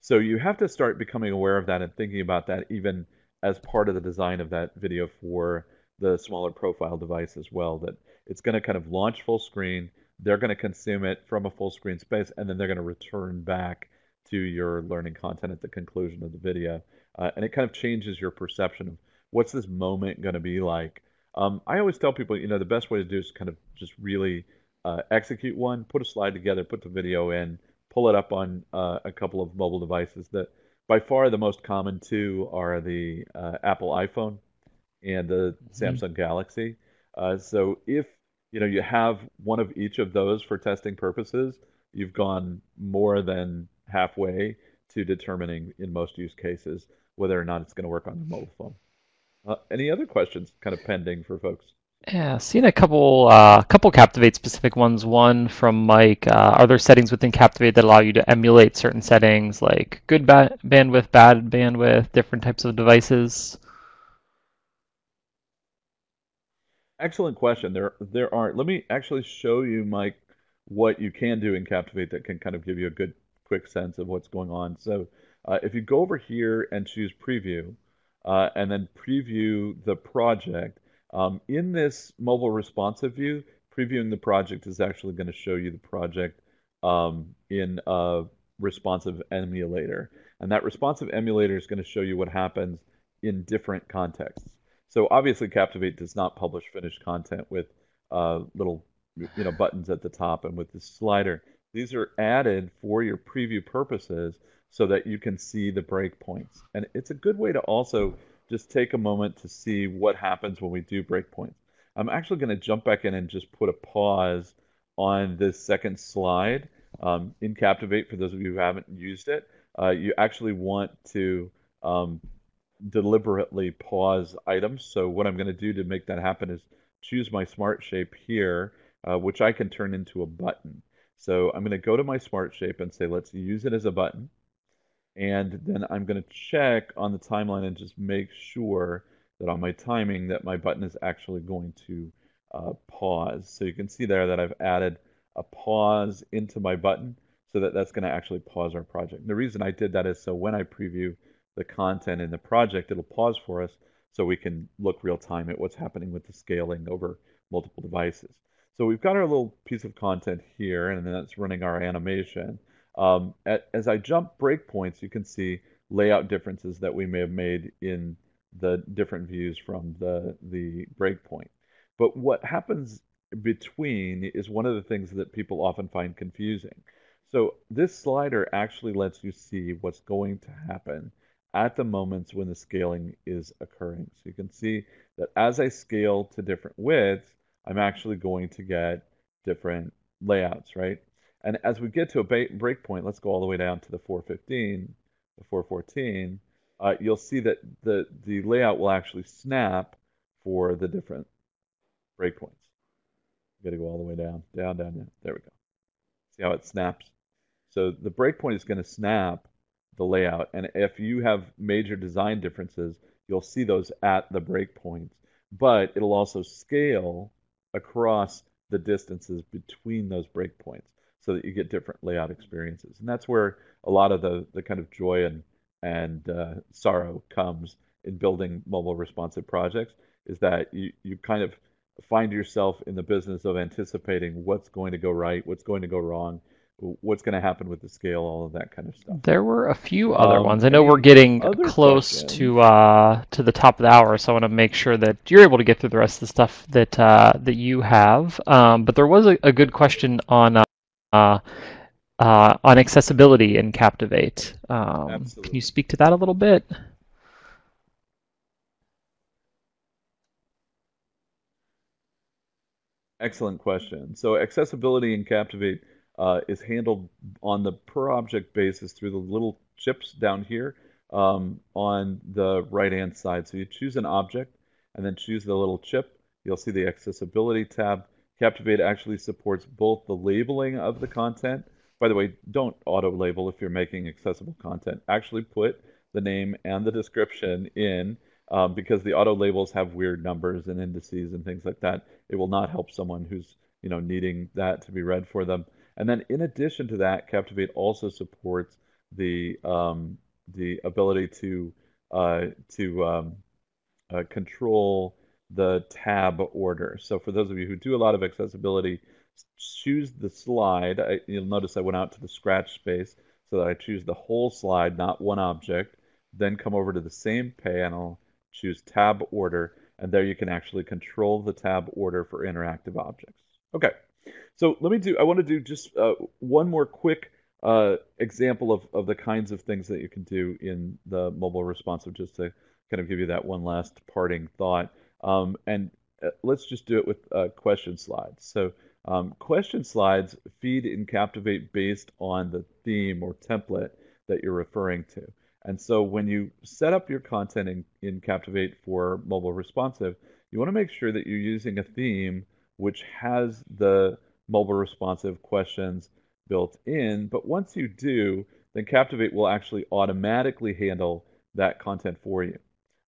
So you have to start becoming aware of that and thinking about that even as part of the design of that video for the smaller profile device as well. That it's going to kind of launch full screen, they're going to consume it from a full screen space, and then they're going to return back to your learning content at the conclusion of the video. Uh, and it kind of changes your perception of what's this moment going to be like? Um, I always tell people, you know, the best way to do is kind of just really uh, execute one, put a slide together, put the video in, pull it up on uh, a couple of mobile devices. That by far the most common two are the uh, Apple iPhone and the mm-hmm. Samsung Galaxy. Uh, so if you know you have one of each of those for testing purposes, you've gone more than halfway to determining in most use cases whether or not it's going to work on the mobile phone. Uh, any other questions kind of pending for folks? Yeah, seen a couple uh, couple Captivate specific ones. One from Mike. Uh, are there settings within Captivate that allow you to emulate certain settings, like good ba bandwidth, bad bandwidth, different types of devices? Excellent question. There, there are. Let me actually show you, Mike, what you can do in Captivate that can kind of give you a good, quick sense of what's going on. So, uh, if you go over here and choose Preview, uh, and then preview the project, um, in this mobile responsive view, previewing the project is actually going to show you the project um, in a responsive emulator. And that responsive emulator is going to show you what happens in different contexts. So obviously Captivate does not publish finished content with uh, little you know buttons at the top and with this slider. These are added for your preview purposes so that you can see the breakpoints. And it's a good way to also just take a moment to see what happens when we do breakpoints. I'm actually going to jump back in and just put a pause on this second slide. Um, in Captivate, for those of you who haven't used it, uh, you actually want to um, deliberately pause items. So what I'm going to do to make that happen is choose my smart shape here, uh, which I can turn into a button. So I'm going to go to my smart shape and say, let's use it as a button. And then I'm going to check on the timeline and just make sure that on my timing that my button is actually going to uh, pause. So you can see there that I've added a pause into my button so that that's going to actually pause our project. And the reason I did that is so when I preview the content in the project, it'll pause for us so we can look real time at what's happening with the scaling over multiple devices. So we've got our little piece of content here, and then that's running our animation. Um, at, as I jump breakpoints, you can see layout differences that we may have made in the different views from the, the breakpoint. But what happens between is one of the things that people often find confusing. So this slider actually lets you see what's going to happen at the moments when the scaling is occurring. So you can see that as I scale to different widths, I'm actually going to get different layouts, right? And as we get to a breakpoint, let's go all the way down to the 415, the 414, uh, you'll see that the, the layout will actually snap for the different breakpoints. You got to go all the way down, down, down, down. There we go. See how it snaps? So the breakpoint is going to snap the layout. And if you have major design differences, you'll see those at the breakpoints. But it'll also scale across the distances between those breakpoints so that you get different layout experiences. And that's where a lot of the, the kind of joy and, and uh, sorrow comes in building mobile responsive projects is that you, you kind of find yourself in the business of anticipating what's going to go right, what's going to go wrong, what's going to happen with the scale, all of that kind of stuff. There were a few other um, ones. I know we're getting close questions? to uh, to the top of the hour, so I want to make sure that you're able to get through the rest of the stuff that uh, that you have. Um, but there was a, a good question on uh, uh, on accessibility in Captivate. Um, can you speak to that a little bit? Excellent question. So accessibility in Captivate uh, is handled on the per object basis through the little chips down here um, on the right hand side. So you choose an object and then choose the little chip. You'll see the accessibility tab. Captivate actually supports both the labeling of the content. By the way, don't auto label if you're making accessible content. Actually put the name and the description in um, because the auto labels have weird numbers and indices and things like that. It will not help someone who's you know needing that to be read for them. And then in addition to that, Captivate also supports the um, the ability to uh, to um, uh, control the tab order. So for those of you who do a lot of accessibility, choose the slide. I, you'll notice I went out to the scratch space so that I choose the whole slide, not one object. Then come over to the same panel, choose tab order, and there you can actually control the tab order for interactive objects. Okay, so let me do, I want to do just uh, one more quick uh, example of, of the kinds of things that you can do in the mobile responsive, just to kind of give you that one last parting thought. Um, and uh, let's just do it with uh, question slides. So um, question slides feed in Captivate based on the theme or template that you're referring to. And so when you set up your content in, in Captivate for mobile responsive, you want to make sure that you're using a theme which has the mobile responsive questions built in. But once you do, then Captivate will actually automatically handle that content for you.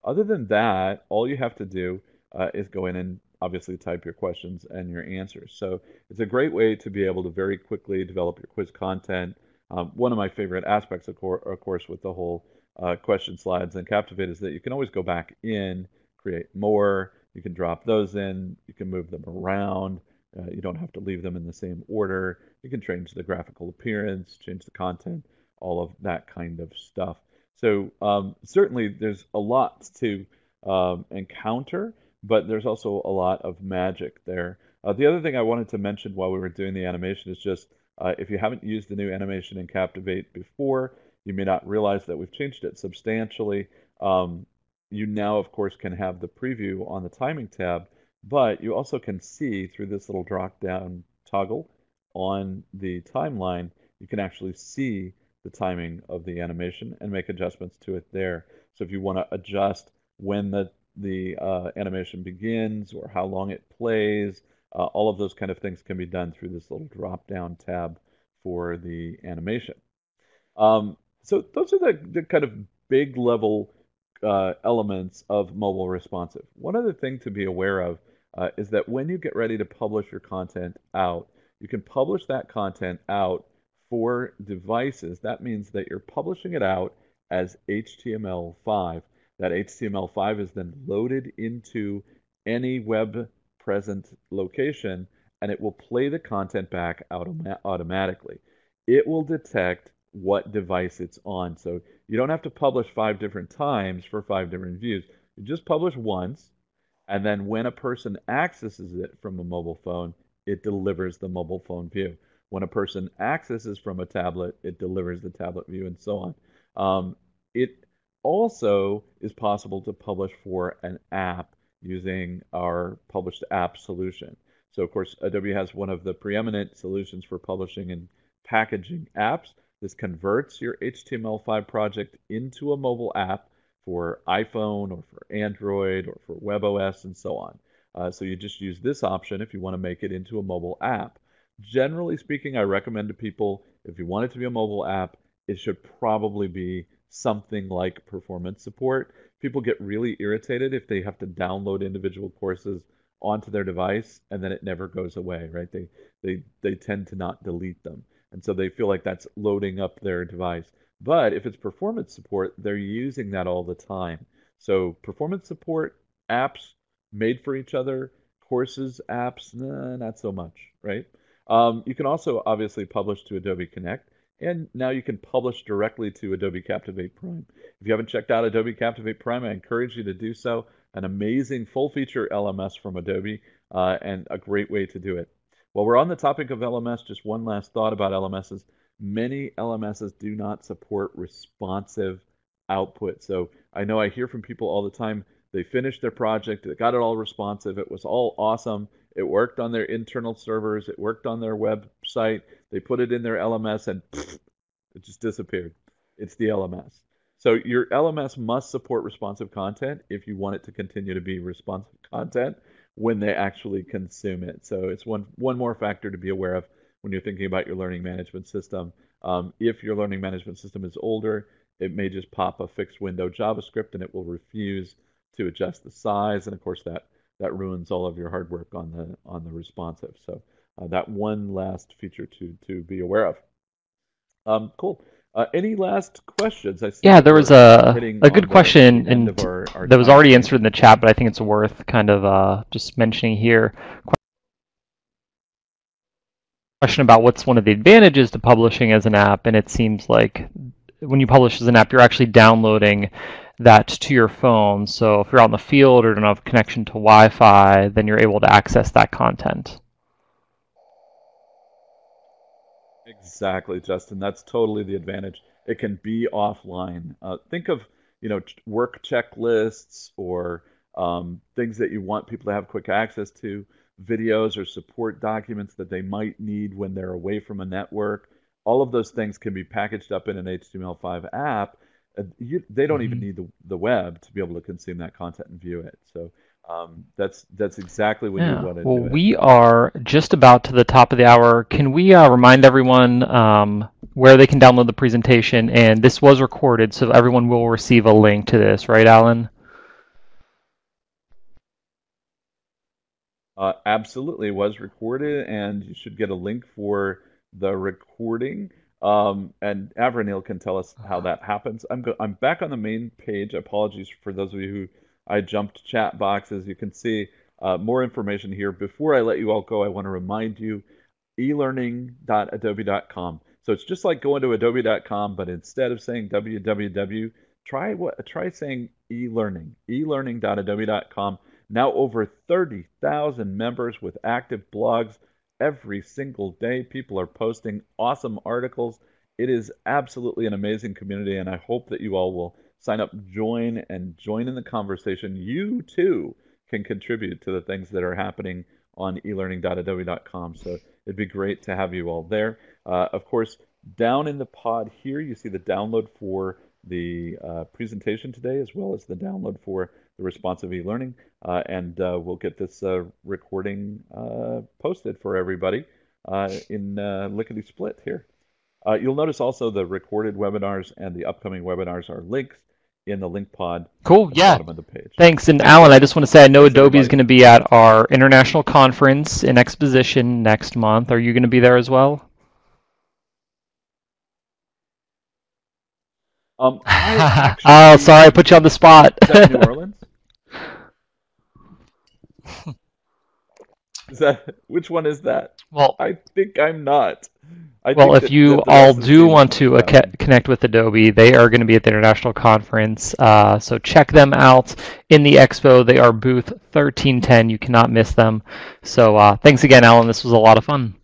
Other than that, all you have to do uh, is go in and obviously type your questions and your answers. So it's a great way to be able to very quickly develop your quiz content. Um, one of my favorite aspects, of, cor- of course, with the whole uh, question slides and Captivate is that you can always go back in, create more, you can drop those in, you can move them around. Uh, you don't have to leave them in the same order. You can change the graphical appearance, change the content, all of that kind of stuff. So um, certainly there's a lot to um, encounter, but there's also a lot of magic there. Uh, the other thing I wanted to mention while we were doing the animation is just uh, if you haven't used the new animation in Captivate before, you may not realize that we've changed it substantially. Um, you now, of course, can have the preview on the timing tab, but you also can see through this little drop down toggle on the timeline, you can actually see the timing of the animation and make adjustments to it there. So if you want to adjust when the, the uh, animation begins or how long it plays, uh, all of those kind of things can be done through this little drop down tab for the animation. Um, so those are the, the kind of big level uh, elements of mobile responsive. One other thing to be aware of uh, is that when you get ready to publish your content out, you can publish that content out for devices. That means that you're publishing it out as HTML5. That HTML5 is then loaded into any web present location and it will play the content back autom- automatically. It will detect what device it's on. So you don't have to publish five different times for five different views. You just publish once, and then when a person accesses it from a mobile phone, it delivers the mobile phone view. When a person accesses from a tablet, it delivers the tablet view, and so on. Um, it also is possible to publish for an app using our published app solution. So, of course, Adobe has one of the preeminent solutions for publishing and packaging apps. This converts your HTML5 project into a mobile app for iPhone or for Android or for WebOS and so on. Uh, so you just use this option if you want to make it into a mobile app. Generally speaking, I recommend to people if you want it to be a mobile app, it should probably be something like performance support. People get really irritated if they have to download individual courses onto their device and then it never goes away, right? They they they tend to not delete them. And so they feel like that's loading up their device. But if it's performance support, they're using that all the time. So performance support apps made for each other, courses apps, nah, not so much, right? Um, you can also obviously publish to Adobe Connect, and now you can publish directly to Adobe Captivate Prime. If you haven't checked out Adobe Captivate Prime, I encourage you to do so. An amazing full feature LMS from Adobe, uh, and a great way to do it. While we're on the topic of LMS, just one last thought about LMSs. Many LMSs do not support responsive output. So I know I hear from people all the time, they finished their project, they got it all responsive, it was all awesome. It worked on their internal servers, it worked on their website, they put it in their LMS and pfft, [LAUGHS] it just disappeared. It's the LMS. So your LMS must support responsive content if you want it to continue to be responsive content when they actually consume it. So it's one one more factor to be aware of when you're thinking about your learning management system. Um, if your learning management system is older, it may just pop a fixed window JavaScript and it will refuse to adjust the size, and of course that that ruins all of your hard work on the on the responsive. So uh, that one last feature to to be aware of. Um, cool. Uh, any last questions? I yeah, there was a a good question, and that was already answered in the chat, but I think it's worth kind of uh, just mentioning here. Question about what's one of the advantages to publishing as an app, and it seems like when you publish as an app, you're actually downloading that to your phone. So if you're out in the field or don't have connection to Wi-Fi, then you're able to access that content. Exactly, Justin. That's totally the advantage. It can be offline. Uh, think of you know work checklists or um, things that you want people to have quick access to, videos or support documents that they might need when they're away from a network. All of those things can be packaged up in an HTML5 app. Uh, you, they don't mm-hmm. even need the, the web to be able to consume that content and view it. So Um, that's that's exactly what Yeah. you want to Well, we are just about to the top of the hour. Can we uh, remind everyone um, where they can download the presentation? And this was recorded, so everyone will receive a link to this, right, Allen? Uh, absolutely, it was recorded, and you should get a link for the recording. Um, and Avranil can tell us how that happens. I'm go- I'm back on the main page. Apologies for those of you who I jumped chat boxes. You can see uh, more information here. Before I let you all go, I want to remind you elearning.adobe.com. So it's just like going to adobe.com, but instead of saying www, try what try saying elearning. elearning.adobe.com. Now over 30,000 members with active blogs every single day. People are posting awesome articles. It is absolutely an amazing community, and I hope that you all will sign up, join, and join in the conversation. You too can contribute to the things that are happening on elearning.adobe.com. So it'd be great to have you all there. Uh, of course, down in the pod here, you see the download for the uh, presentation today, as well as the download for the responsive e-learning. Uh, and uh, we'll get this uh, recording uh, posted for everybody uh, in lickety split here. you'll notice also the recorded webinars and the upcoming webinars are links in the link pod. Cool. Yeah. Bottom of the page. Thanks. And Allen, I just want to say I know Adobe is going to be at our international conference in Exposition next month. Are you going to be there as well? Um, [LAUGHS] oh, sorry, I put you on the spot. New Orleans? [LAUGHS] Is that which one is that? Well, I think I'm not. I well, if that, you that all do want to connect with Adobe, they are going to be at the international conference. Uh, so check them out in the expo. They are booth 1310. You cannot miss them. So uh, thanks again, Allen. This was a lot of fun.